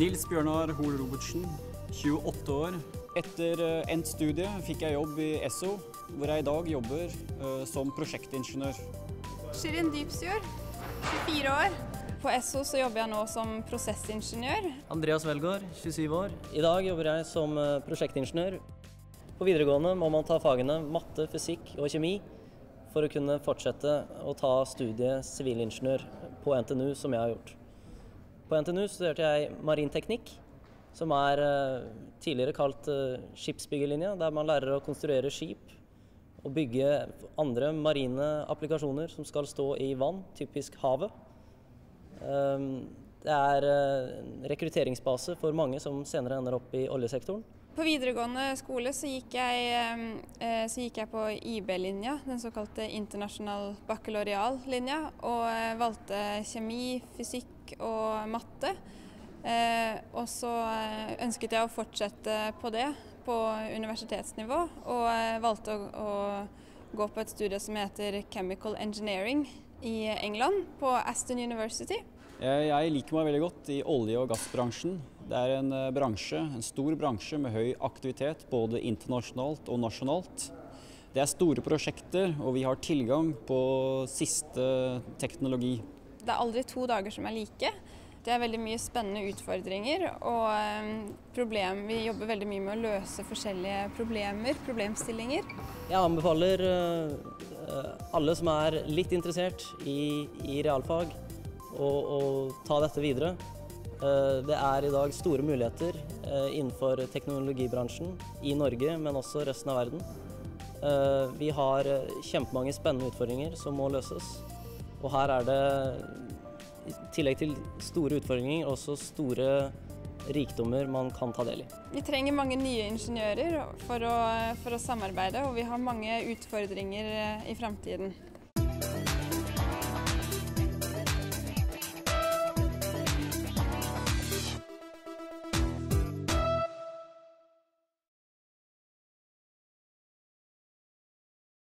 Nils Bjørnar Hoel Robertsen, 28 år. Etter eh, endt studie fikk jeg jobb i Esso, hvor jeg i dag jobber eh, som prosjektingeniør. Shirin Dypsjord, 24 år. På Esso så jobber jeg nå som prosessingeniør. Andreas Velgaard, 27 år. I dag jobber jeg som eh, prosjektingeniør. På videregående må man ta fagene matte, fysikk og kjemi for å kunne fortsette å ta studiet sivilingeniør på NTNU, som jeg har gjort. På NTNU studerte jeg marinteknikk, som er eh, tidligere kalt eh, skipsbyggerlinja, der man lærer å konstruere skip og bygge andre marine applikasjoner som skal stå i vann, typisk havet. Ehm, Det er eh, rekrutteringsbase for mange som senere ender opp i oljesektoren. På videregående skole så gikk jeg, eh, så gikk jeg på IB-linja, den såkalte internasjonal baccalaureal-linja, og eh, valgte kjemi, fysikk og matte. Eh, Og så eh, ønsket jeg å fortsette på det på universitetsnivå, og eh, valgte å, å gå på et studie som heter Chemical Engineering i England, på Aston University. Jeg liker meg veldig godt i olje- og gassbransjen. Det er en eh, bransje, en stor bransje med høy aktivitet både internasjonalt og nasjonalt. Det er store prosjekter, og vi har tilgang på siste teknologi. Det er aldri to dager som er like. Det er veldig mye spennende utfordringer, og eh, problem, vi jobber veldig mye med å løse forskjellige problemer, problemstillinger. Jeg anbefaler eh, alle som er litt interessert i, i realfag, å, å ta dette videre. Eh, Det er i dag store muligheter eh, innenfor teknologibransjen i Norge, men også resten av verden. Eh, Vi har kjempemange spennende utfordringer som må løses. Og her er det, i tillegg til store utfordringer, også store rikdommer man kan ta del i. Vi trenger mange nye ingeniører for å, for å samarbeide, og vi har mange utfordringer i framtiden.